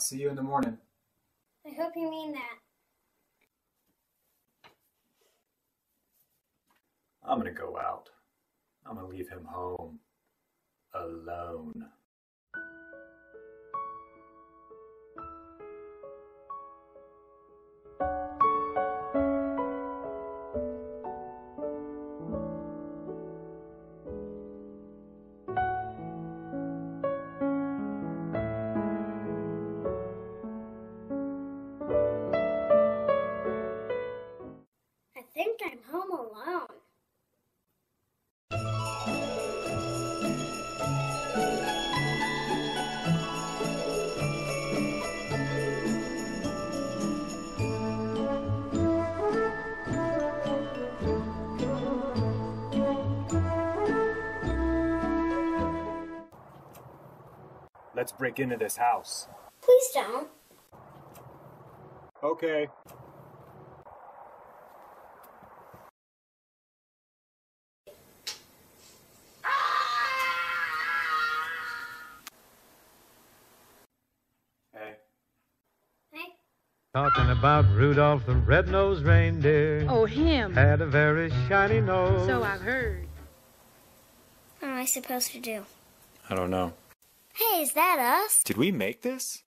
see you in the morning. I hope you mean that. I'm gonna go out. I'm gonna leave him home. Alone. Let's break into this house. Please don't. Okay. Hey. Hey, Talking about Rudolph the red-nosed reindeer. Oh, him. Had a very shiny nose. So I've heard. what am I supposed to do? I don't know. Is that us? Did we make this?